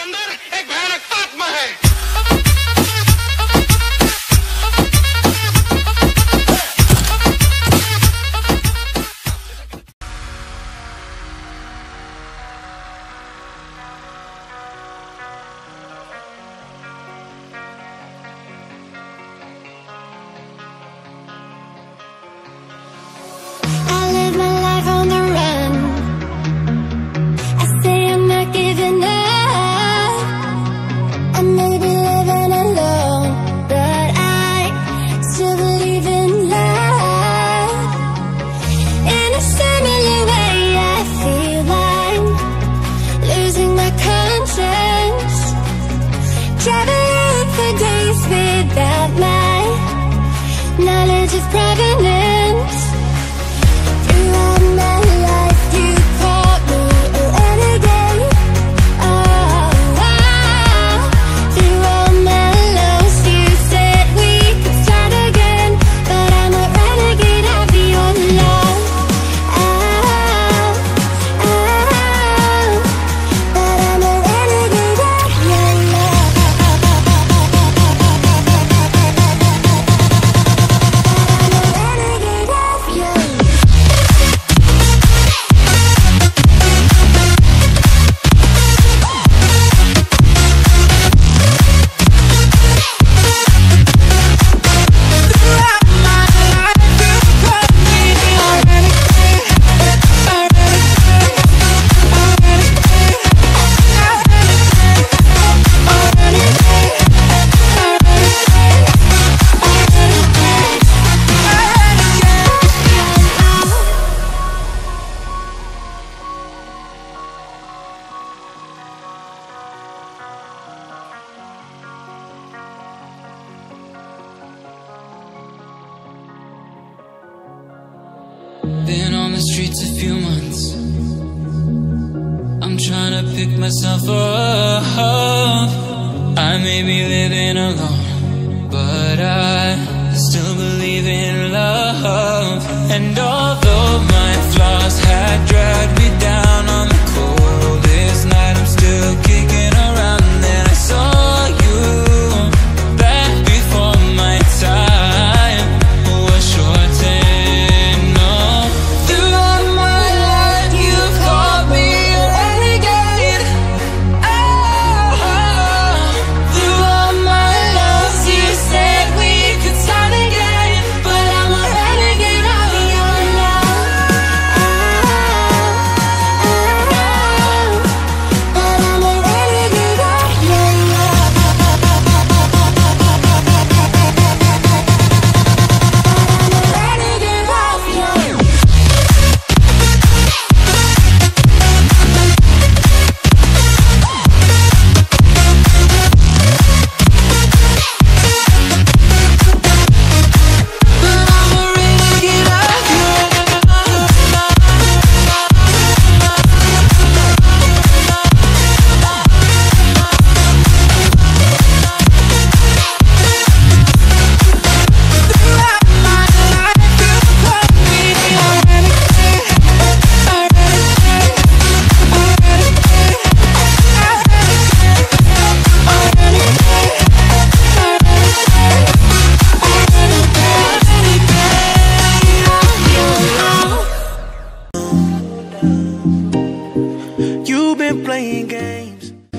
के अंदर एक भयानक आत्मा है। the streets a few months. I'm trying to pick myself up. I may be living alone, but I still believe in love. And although my flaws had dragged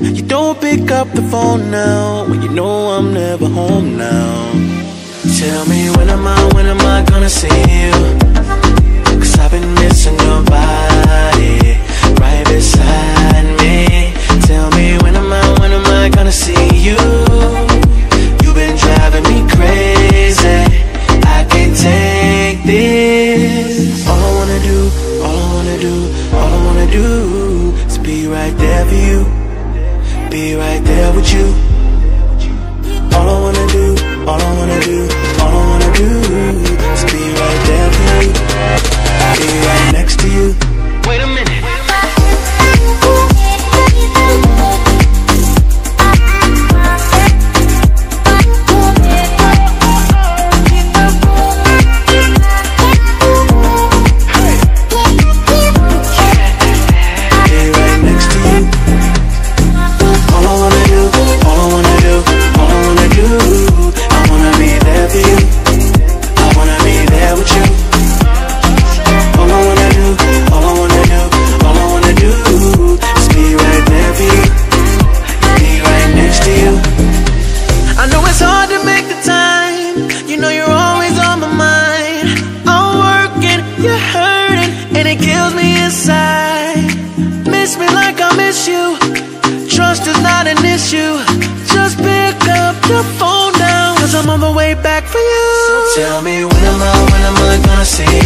You don't pick up the phone now When you know I'm never home now. Tell me when am I, when am I gonna see you? Cause I've been missing with you. for you. So tell me when am I, when am I gonna see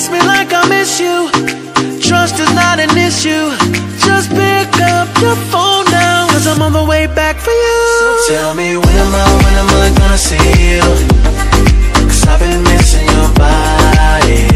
miss me like I miss you. Trust is not an issue. Just pick up your phone now, cause I'm on the way back for you. So tell me when am I, when am I gonna see you? Cause I've been missing your body.